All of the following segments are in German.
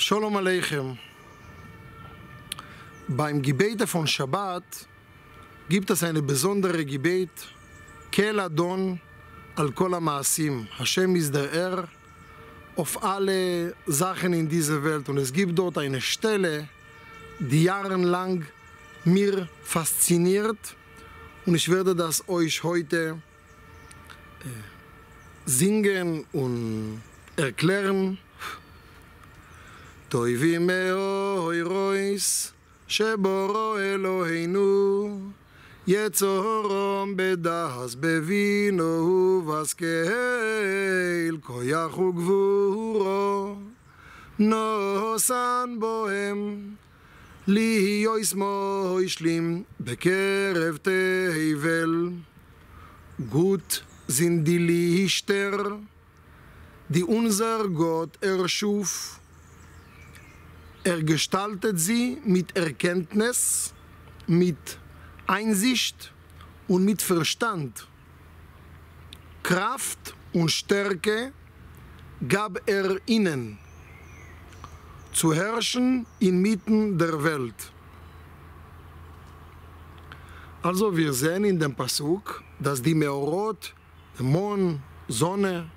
Shalom Aleichem. Beim Gebet von Shabbat gibt es eine besondere Gebet, Kel Adon al kol Maasim. Hashem ist der Herr auf alle Sachen in dieser Welt. Und es gibt dort eine Stelle, die jahrelang mir fasziniert. Und ich werde das euch heute äh, singen und erklären. תויבי מאוי רויס, שבורו אלוהינו, יצורום בדחס בבינו ובסקל, כויח וגבורו, נוסן בוהם. לי יויס מוישלים בקרב תבל, גוט זינדילישטר, די אונזר גוט ארשוף. Er gestaltet sie mit Erkenntnis, mit Einsicht und mit Verstand. Kraft und Stärke gab er ihnen, zu herrschen inmitten der Welt. Also wir sehen in dem Pasuk, dass die Meorot, der Mond, Sonne,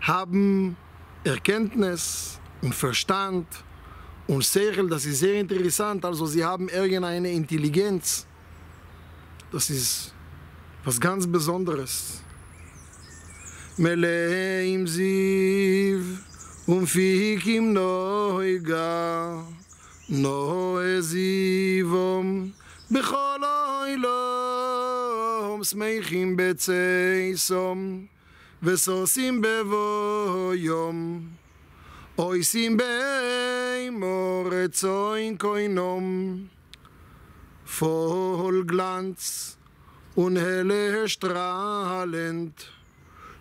haben Erkenntnis und Verstand und Sechel, das ist sehr interessant, also sie haben irgendeine Intelligenz. Das ist was ganz Besonderes. מלאים זיו ומפיקים נויגה נוי זיבום בכל אוילום שמחים בצייסום וסוסים בבוא יום Oisim beim Orezoin koinom, voll Glanz und helle strahlend.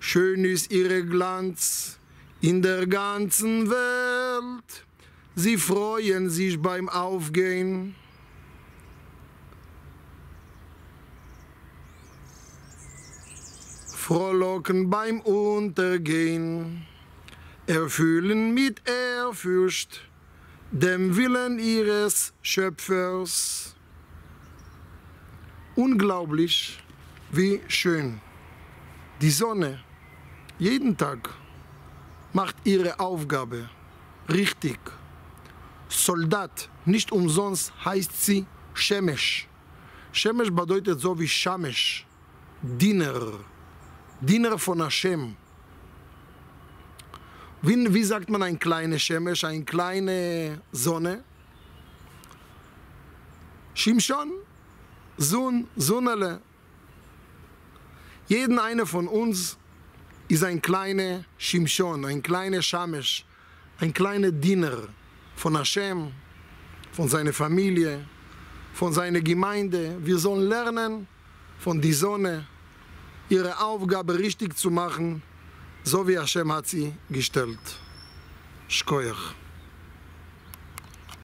Schön ist ihre Glanz in der ganzen Welt. Sie freuen sich beim Aufgehen. Frohlocken beim Untergehen erfüllen mit Ehrfurcht dem Willen ihres Schöpfers. Unglaublich, wie schön. Die Sonne jeden Tag macht ihre Aufgabe richtig. Soldat, nicht umsonst heißt sie Shemesh. Shemesh bedeutet so wie Shamesh, Diener, Diener von Hashem. Wie, wie sagt man ein kleiner Shemesh, eine kleine Sonne? Shimshon, Sohn, Sohnele. Jeden einer von uns ist ein kleiner Shimshon, ein kleiner Shamesh, ein kleiner Diener von Hashem, von seiner Familie, von seiner Gemeinde. Wir sollen lernen, von der Sonne ihre Aufgabe richtig zu machen, so wie Hashem hat sie gestellt. Shkoyach.